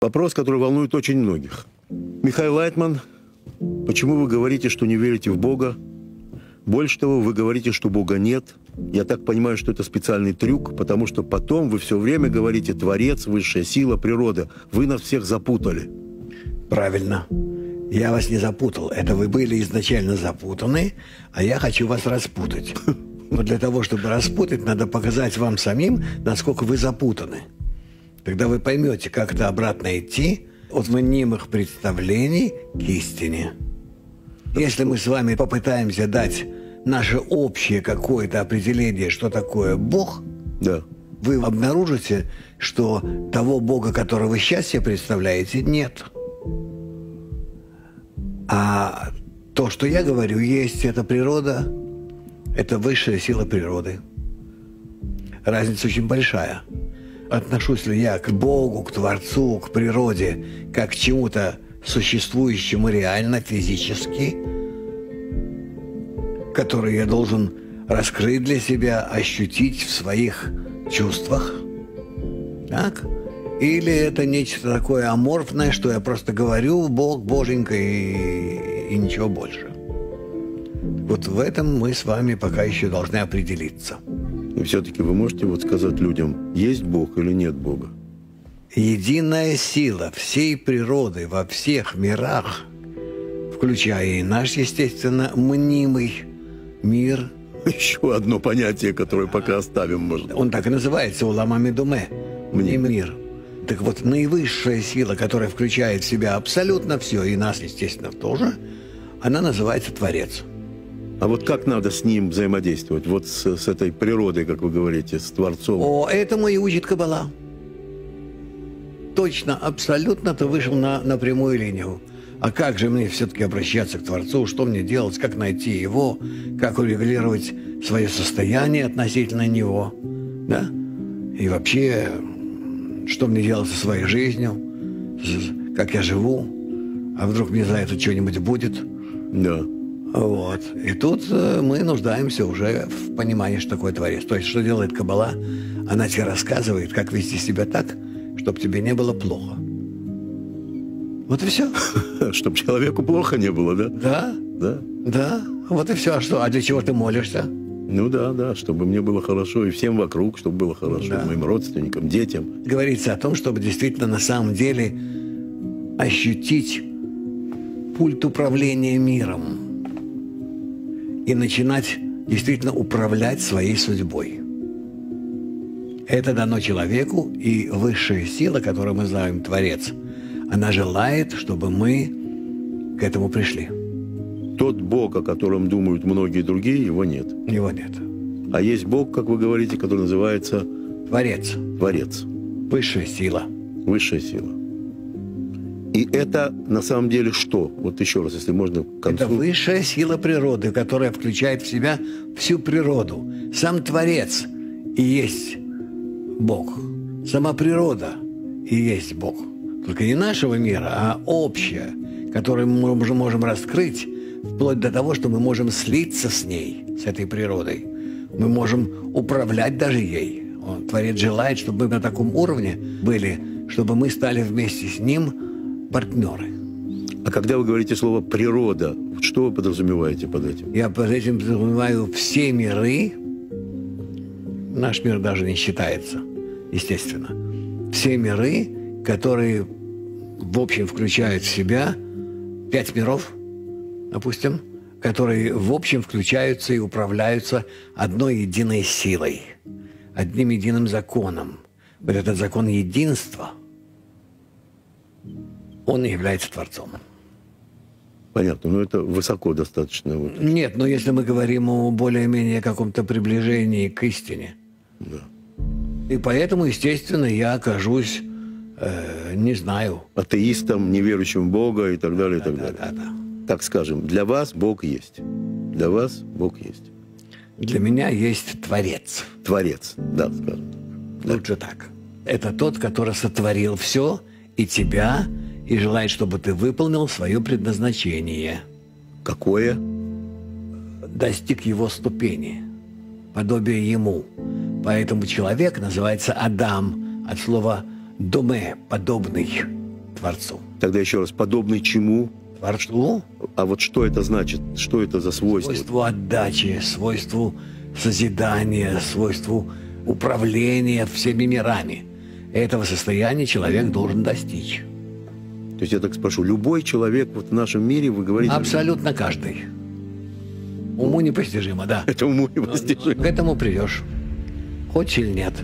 Вопрос, который волнует очень многих. Михаил Лайтман, почему вы говорите, что не верите в Бога? Больше того, вы говорите, что Бога нет. Я так понимаю, что это специальный трюк, потому что потом вы все время говорите «творец», «высшая сила», «природа». Вы нас всех запутали. Правильно. Я вас не запутал. Это вы были изначально запутаны, а я хочу вас распутать. Но для того, чтобы распутать, надо показать вам самим, насколько вы запутаны. Тогда вы поймете, как это обратно идти от мнимых представлений к истине. Если мы с вами попытаемся дать наше общее какое-то определение, что такое Бог, Да. вы обнаружите, что того Бога, которого вы сейчас себе представляете, нет. А то, что я говорю, есть эта природа, это высшая сила природы. Разница очень большая. Отношусь ли я к Богу, к Творцу, к природе, как к чему-то существующему реально, физически, который я должен раскрыть для себя, ощутить в своих чувствах. Так? Или это нечто такое аморфное, что я просто говорю Бог, Боженька и, и ничего больше. Вот в этом мы с вами пока еще должны определиться. И все-таки вы можете вот сказать людям, есть Бог или нет Бога? Единая сила всей природы во всех мирах, включая и наш, естественно, мнимый мир, Еще одно понятие, которое пока оставим, может. он так и называется «Уламами Думе» – мнимый мир. Так вот, наивысшая сила, которая включает в себя абсолютно все, и нас, естественно, тоже, она называется Творец. А вот как надо с ним взаимодействовать? Вот с, с этой природой, как вы говорите, с Творцом. О, этому и учит Кабала. Точно, абсолютно ты вышел на, на прямую линию. А как же мне все-таки обращаться к Творцу? Что мне делать? Как найти Его? Как урегулировать свое состояние относительно Него? Да? И вообще, что мне делать со своей жизнью? Как я живу? А вдруг мне за это что-нибудь будет? Да. Вот. И тут э, мы нуждаемся уже в понимании, что такое Творец. То есть, что делает Кабала? Она тебе рассказывает, как вести себя так, чтобы тебе не было плохо. Вот и все. Чтобы человеку плохо не было, да? Да, Да. да. Вот и все. А что? А для чего ты молишься? Ну да, да, чтобы мне было хорошо, и всем вокруг, чтобы было хорошо, Да. моим родственникам, детям. Говорится о том, чтобы действительно на самом деле ощутить пульт управления миром и начинать действительно управлять своей судьбой. Это дано человеку, и высшая сила, которую мы знаем, Творец, она желает, чтобы мы к этому пришли. Тот Бог, о котором думают многие другие, его нет. Его нет. А есть Бог, как вы говорите, который называется Творец, Творец, высшая сила. высшая сила. Это на самом деле что? Вот еще раз, если можно концу. Это высшая сила природы, которая включает в себя всю природу. Сам Творец и есть Бог. Сама природа и есть Бог. Только не нашего мира, а общая, которую мы можем, можем раскрыть вплоть до того, что мы можем слиться с ней, с этой природой. Мы можем управлять даже ей. Он, Творец желает, чтобы мы на таком уровне были, чтобы мы стали вместе с Ним партнеры. А когда вы говорите слово природа, что вы подразумеваете под этим? Я под этим подразумеваю все миры. Наш мир даже не считается, естественно. Все миры, которые в общем включают в себя пять миров, допустим, которые в общем включаются и управляются одной единой силой, одним единым законом. Вот этот закон единства, он и является Творцом. Понятно, но это высоко достаточно. Вот. Нет, но если мы говорим о более-менее каком-то приближении к истине. И поэтому, естественно, я окажусь, э, не знаю. Атеистам, неверующим в Бога и так далее, и так далее. Да-да. Так скажем, для вас Бог есть. Для вас Бог есть. Для меня есть Творец. Творец, да, скажем. Лучше так. Это тот, который сотворил все и тебя, и желает, чтобы ты выполнил свое предназначение. Какое? достиг его ступени, подобие ему. Поэтому человек называется Адам от слова «доме» – «подобный». Творцу. Тогда еще раз, подобный чему? Творцу А вот что это значит? Что это за свойство? свойству отдачи, свойству созидания, свойству управления всеми мирами. Этого состояния человек должен достичь. То есть я так спрошу, любой человек вот в нашем мире, вы говорите, Абсолютно каждый. Уму непостижимо, да. это уму непостижимо. К этому придешь. Хочешь или нет.